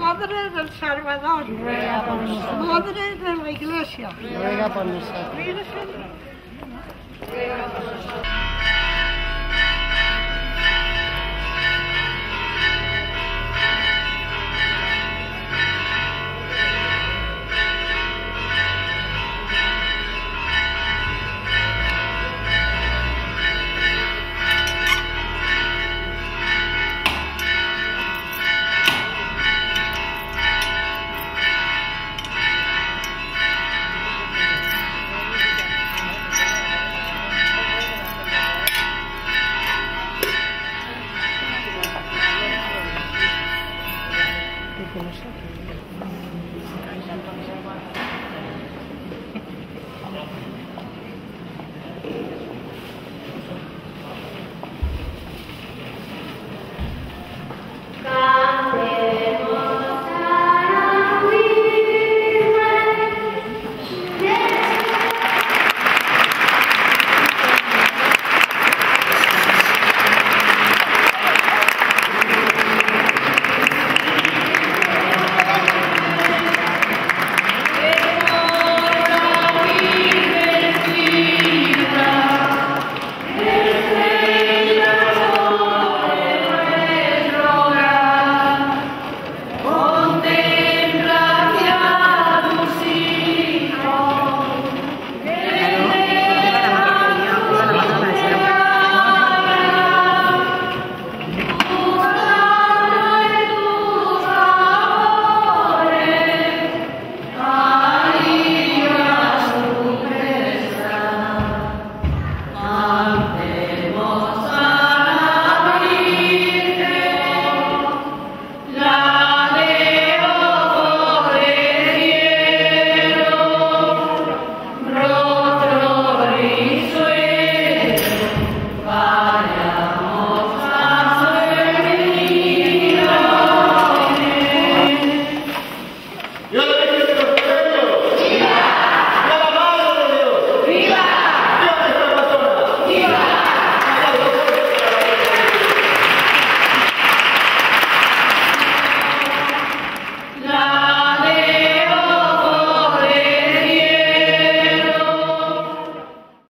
Madre del Salvador, Ruega por nosotros. Madre de la Iglesia. Ruega por nosotros. Virgen 可能是。看一下，Um,